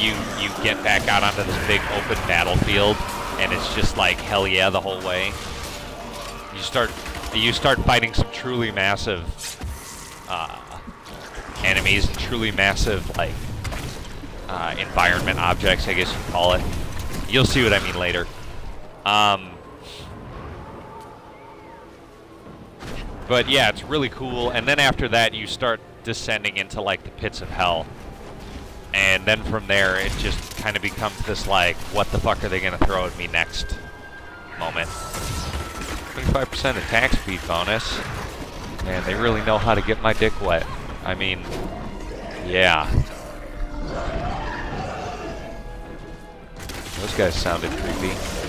you you get back out onto this big open battlefield, and it's just like hell yeah the whole way. You start you start fighting some truly massive uh, enemies and truly massive like uh, environment objects, I guess you call it. You'll see what I mean later. Um, but yeah, it's really cool. And then after that, you start descending into like the pits of hell. And then from there, it just kind of becomes this like, what the fuck are they going to throw at me next moment. 25% attack speed bonus. And they really know how to get my dick wet. I mean, yeah. Those guys sounded creepy.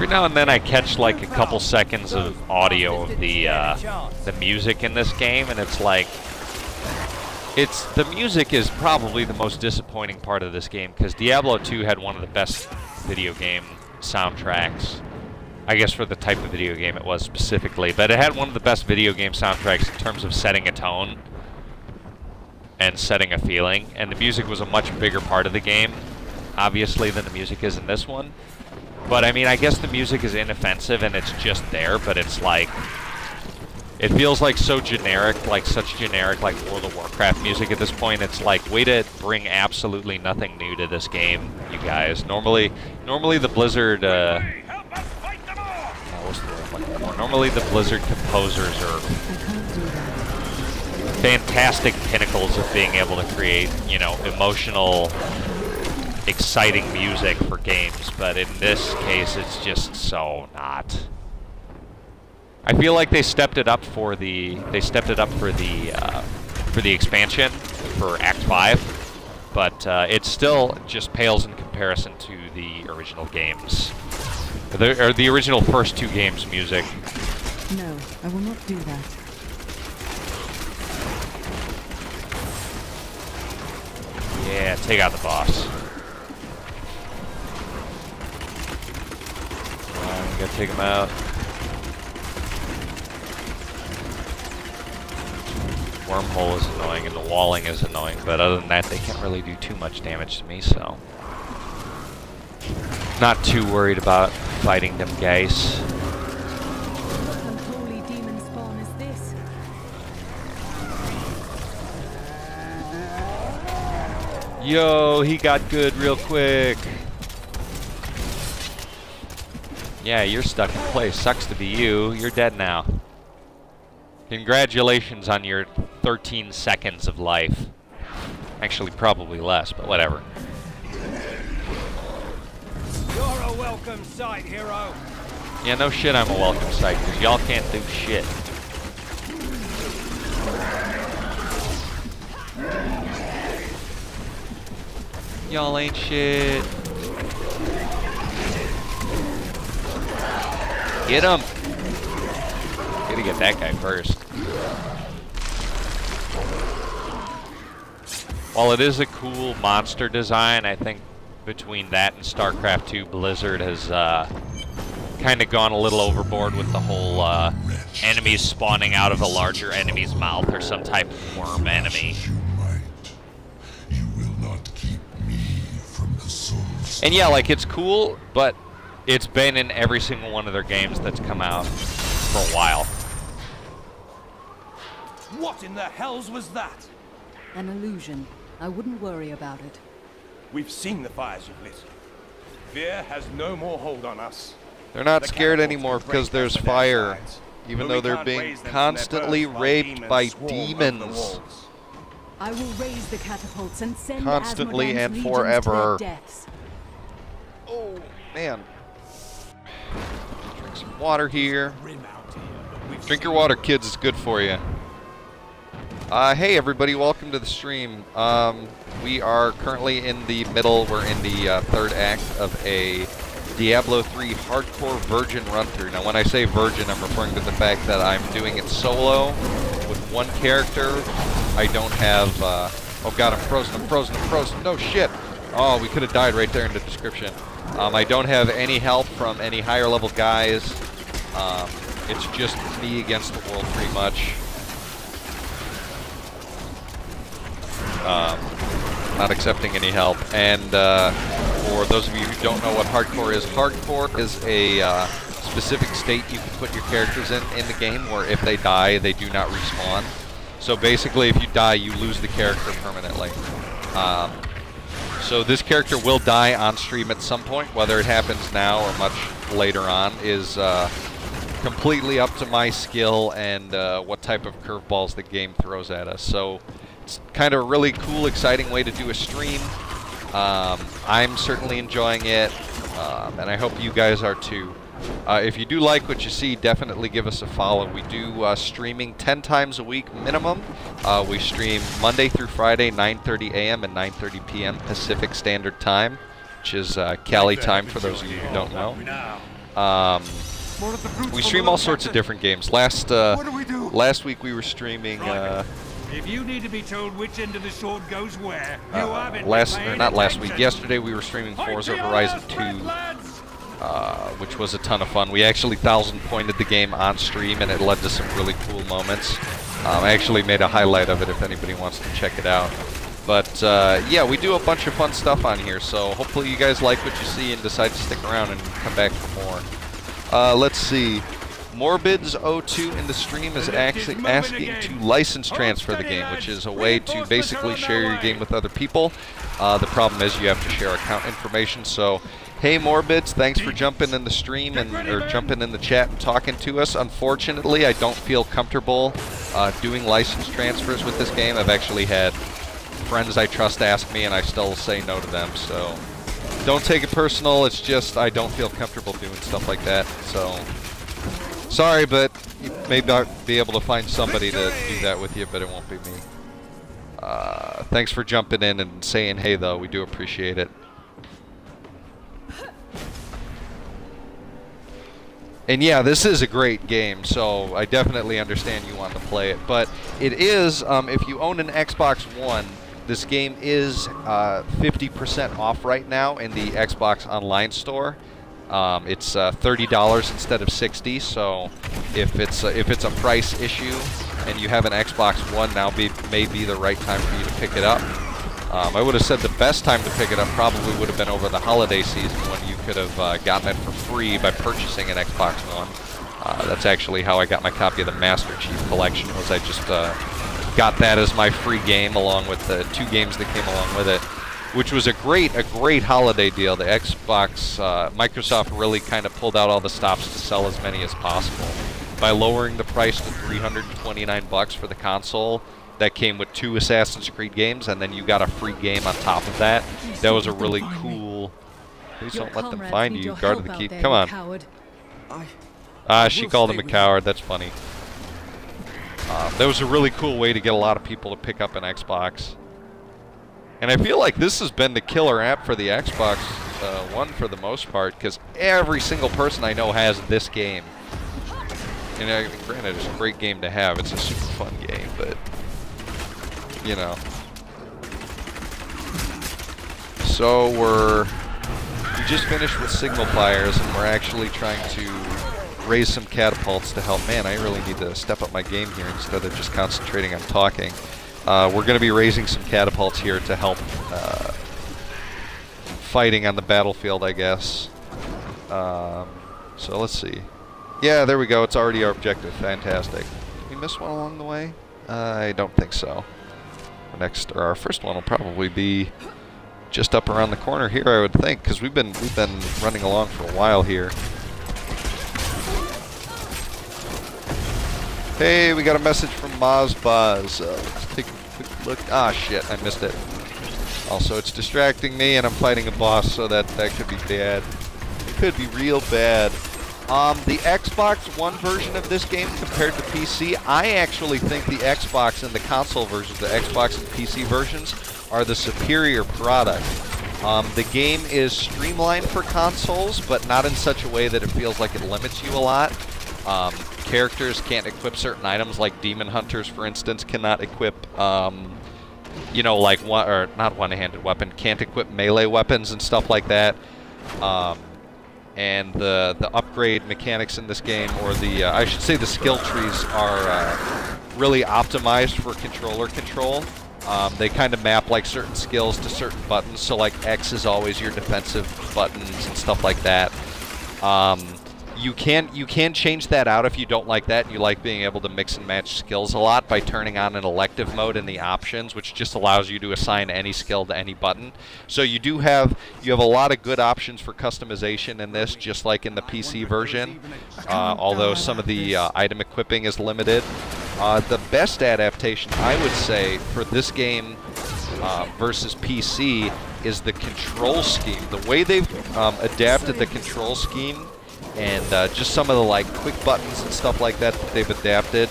Every now and then I catch like a couple seconds of audio of the uh, the music in this game, and it's like it's the music is probably the most disappointing part of this game because Diablo 2 had one of the best video game soundtracks. I guess for the type of video game it was specifically, but it had one of the best video game soundtracks in terms of setting a tone and setting a feeling, and the music was a much bigger part of the game, obviously, than the music is in this one. But I mean, I guess the music is inoffensive and it's just there, but it's like it feels like so generic, like such generic, like World of Warcraft music at this point. It's like way to bring absolutely nothing new to this game, you guys. Normally, normally the Blizzard. Uh, oh, normally the Blizzard composers are fantastic pinnacles of being able to create, you know, emotional, exciting music for games. But in this case, it's just so not. I feel like they stepped it up for the they stepped it up for the uh, for the expansion for Act Five, but uh, it still just pales in comparison to the original games, the, or the original first two games music. No, I will not do that. Yeah, take out the boss. Come gotta take him out. wormhole is annoying and the walling is annoying, but other than that, they can't really do too much damage to me, so... Not too worried about fighting them guys. Yo, he got good real quick. Yeah, you're stuck in place. Sucks to be you. You're dead now. Congratulations on your 13 seconds of life. Actually, probably less, but whatever. You're a welcome sight, hero. Yeah, no shit I'm a welcome sight, because y'all can't do shit. Y'all ain't shit. Get him! Gotta get that guy first. While it is a cool monster design, I think between that and StarCraft 2, Blizzard has uh, kind of gone a little overboard with the whole uh, enemies spawning out of a larger enemy's mouth or some type of worm enemy. And yeah, like it's cool, but it's been in every single one of their games that's come out for a while. What in the hells was that? An illusion. I wouldn't worry about it. We've seen the fires you've lit. Fear has no more hold on us. They're not the scared anymore because there's fire, even though they're being constantly raped by demons. I will raise the catapults and send constantly and forever. Oh man. Water here. Drink your water, kids. It's good for you. Uh, hey everybody, welcome to the stream. Um, we are currently in the middle, we're in the uh, third act of a Diablo 3 hardcore virgin run-through. Now when I say virgin, I'm referring to the fact that I'm doing it solo with one character. I don't have, uh, oh god, I'm frozen, I'm frozen, I'm frozen, no shit! Oh, we could have died right there in the description. Um, I don't have any help from any higher level guys. Um, it's just me against the world, pretty much. Um, not accepting any help. And uh, for those of you who don't know what hardcore is, hardcore is a uh, specific state you can put your characters in in the game where if they die, they do not respawn. So basically, if you die, you lose the character permanently. Um, so this character will die on stream at some point, whether it happens now or much later on is uh, completely up to my skill and uh, what type of curveballs the game throws at us. So it's kind of a really cool, exciting way to do a stream. Um, I'm certainly enjoying it, um, and I hope you guys are too. Uh, if you do like what you see, definitely give us a follow. We do uh, streaming 10 times a week minimum. Uh, we stream Monday through Friday, 9.30 a.m. and 9.30 p.m. Pacific Standard Time, which is uh, Cali time for those of you who don't know. Um, we stream all sorts of different games. Last uh, last week we were streaming. Uh, if you need to be told which end of the sword goes where, you uh, haven't last been or paying not last week. Yesterday we were streaming Forza Fight to your Horizon 2. uh, which was a ton of fun. We actually thousand pointed the game on stream, and it led to some really cool moments. Um, I actually made a highlight of it if anybody wants to check it out. But uh, yeah, we do a bunch of fun stuff on here, so hopefully you guys like what you see and decide to stick around and come back for more. Uh, let's see. Morbids02 in the stream is actually asking to license transfer the game, which is a way to basically share your game with other people. Uh, the problem is you have to share account information, so Hey Morbids, thanks for jumping in the stream and or jumping in the chat and talking to us. Unfortunately, I don't feel comfortable uh, doing license transfers with this game. I've actually had friends I trust ask me, and I still say no to them. So don't take it personal. It's just I don't feel comfortable doing stuff like that. So sorry, but you may not be able to find somebody to do that with you, but it won't be me. Uh, thanks for jumping in and saying hey, though. We do appreciate it. And yeah, this is a great game, so I definitely understand you want to play it. But it is, um, if you own an Xbox One, this game is 50% off right now in the Xbox Online store. Um, it's uh, $30 instead of 60 so if it's a, if it's a price issue and you have an Xbox One now, be, may be the right time for you to pick it up. Um, I would have said the best time to pick it up probably would have been over the holiday season when you could have uh, gotten it for free by purchasing an Xbox One. Uh, that's actually how I got my copy of the Master Chief Collection. Was I just uh, got that as my free game along with the two games that came along with it, which was a great a great holiday deal. The Xbox uh, Microsoft really kind of pulled out all the stops to sell as many as possible by lowering the price to 329 bucks for the console that came with two Assassin's Creed games, and then you got a free game on top of that. That was a really cool. Please Your don't let them find you. Guard the out key. there, Come on. Coward. Ah, she called him a with coward. That's funny. Um, that was a really cool way to get a lot of people to pick up an Xbox. And I feel like this has been the killer app for the Xbox uh, One for the most part, because every single person I know has this game. And uh, granted, it's a great game to have. It's a super fun game, but you know. So we're we just finished with signal fires, and we're actually trying to raise some catapults to help. Man, I really need to step up my game here instead of just concentrating on talking. Uh, we're going to be raising some catapults here to help uh, fighting on the battlefield, I guess. Um, so let's see. Yeah, there we go. It's already our objective. Fantastic. Did we miss one along the way? I don't think so. Our next, or our first one will probably be just up around the corner here, I would think, because we've been we've been running along for a while here. Hey, we got a message from Mozbaz. Uh, let's take a quick look. Ah, shit, I missed it. Also, it's distracting me, and I'm fighting a boss, so that that could be bad. It could be real bad. Um, the Xbox One version of this game compared to PC, I actually think the Xbox and the console versions, the Xbox and PC versions, are the superior product. Um, the game is streamlined for consoles, but not in such a way that it feels like it limits you a lot. Um, characters can't equip certain items, like Demon Hunters, for instance, cannot equip, um, you know, like one or not one-handed weapon, can't equip melee weapons and stuff like that. Um, and the the upgrade mechanics in this game, or the uh, I should say the skill trees are uh, really optimized for controller control. Um, they kind of map like certain skills to certain buttons. So like X is always your defensive buttons and stuff like that. Um, you can you can change that out if you don't like that. And you like being able to mix and match skills a lot by turning on an elective mode in the options which just allows you to assign any skill to any button. So you do have you have a lot of good options for customization in this just like in the PC version. Uh, although some of the uh, item equipping is limited. Uh, the best adaptation I would say for this game uh, versus PC is the control scheme. The way they've um, adapted the control scheme and uh, just some of the like quick buttons and stuff like that that they've adapted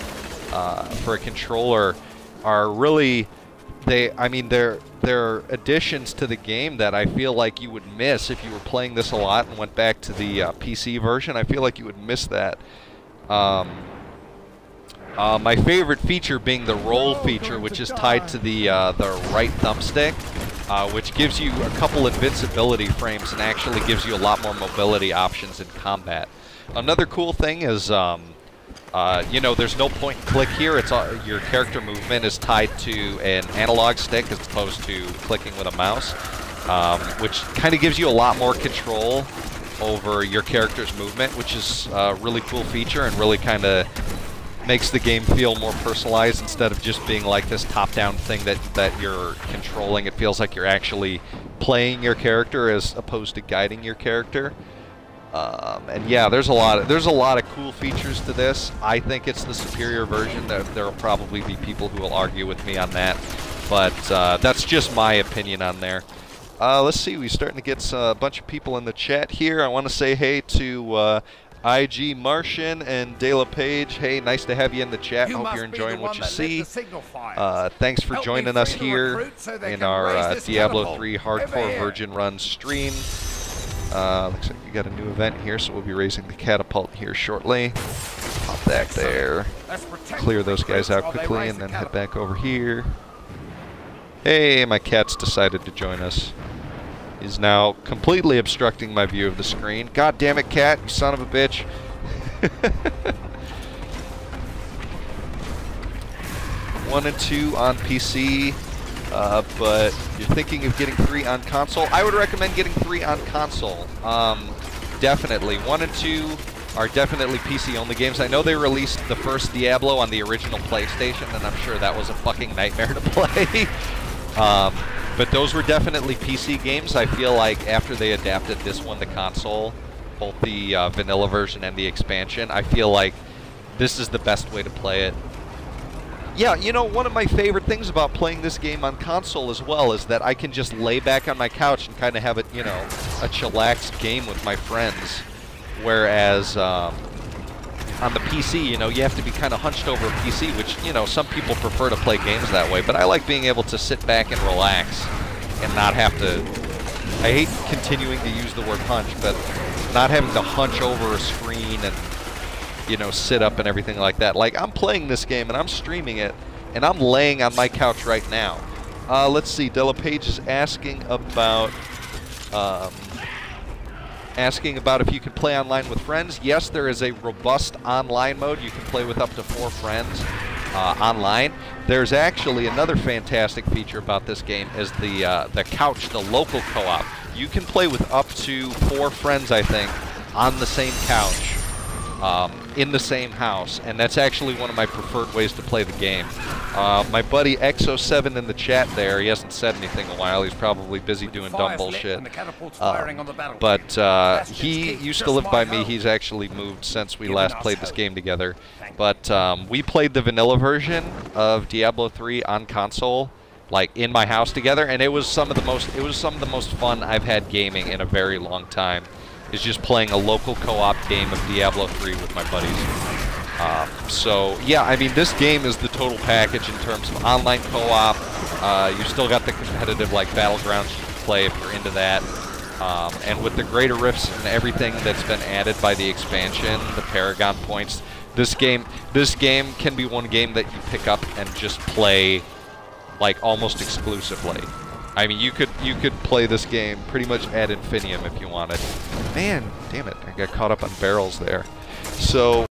uh, for a controller are really they I mean they're they're additions to the game that I feel like you would miss if you were playing this a lot and went back to the uh, PC version. I feel like you would miss that. Um, uh, my favorite feature being the roll feature, which is tied to the uh, the right thumbstick, uh, which gives you a couple invincibility frames and actually gives you a lot more mobility options in combat. Another cool thing is, um, uh, you know, there's no point and click here. It's all, your character movement is tied to an analog stick as opposed to clicking with a mouse, um, which kind of gives you a lot more control over your character's movement, which is a really cool feature and really kind of makes the game feel more personalized instead of just being like this top-down thing that, that you're controlling. It feels like you're actually playing your character as opposed to guiding your character. Um, and yeah, there's a lot of there's a lot of cool features to this. I think it's the superior version. There, there'll probably be people who will argue with me on that, but uh, that's just my opinion on there. Uh, let's see, we're starting to get a bunch of people in the chat here. I want to say hey to uh, IG Martian and De La Page. Hey, nice to have you in the chat. You Hope you're enjoying what you see. the signal fires. Uh, thanks for Help joining us here so in our uh, Diablo 3 Hardcore. Virgin Run stream. Uh, looks like we got a new event here, so we'll be raising the catapult here shortly. Pop that there. Clear those guys out quickly and the then head back over here. Hey, my cat's decided to join us. He's now completely obstructing my view of the screen. God damn it, cat, you son of a bitch. One and two on PC, uh, but you're thinking of getting three on console. I would recommend getting three on console. Um, definitely. One and two are definitely PC only games. I know they released the first Diablo on the original PlayStation, and I'm sure that was a fucking nightmare to play. um, but those were definitely PC games. I feel like after they adapted this one to console, both the uh, vanilla version and the expansion, I feel like this is the best way to play it. Yeah, you know, one of my favorite things about playing this game on console as well is that I can just lay back on my couch and kind of have it, you know, a chillaxed game with my friends. Whereas um, on the PC, you know, you have to be kind of hunched over a PC, which, you know, some people prefer to play games that way. But I like being able to sit back and relax and not have to. I hate continuing to use the word hunch, but not having to hunch over a screen and you know, sit up and everything like that. Like, I'm playing this game and I'm streaming it, and I'm laying on my couch right now. Uh, let's see, Della Page is asking about, um, asking about if you can play online with friends. Yes, there is a robust online mode. You can play with up to four friends uh, online. There's actually another fantastic feature about this game is the uh, the couch, the local co-op. You can play with up to four friends, I think, on the same couch um, in the same house, and that's actually one of my preferred ways to play the game. Uh, my buddy Exo7 in the chat there, he hasn't said anything in a while. He's probably busy doing dumb bullshit. and the catapult's firing on the battlefield. but uh, he used to live by me. He's actually moved since we last played this game together. But um, we played the vanilla version of Diablo 3 on console, like in my house together, and it was some of the most it was some of the most fun I've had gaming in a very long time. Is just playing a local co-op game of Diablo 3 with my buddies. Um, so yeah, I mean this game is the total package in terms of online co-op. Uh, you still got the competitive like battlegrounds you can play if you're into that. Um, and with the greater rifts and everything that's been added by the expansion, the Paragon points, this game this game can be one game that you pick up and just play like almost exclusively. I mean, you could you could play this game pretty much ad infinitum if you wanted. Man, damn it, I got caught up on barrels there. So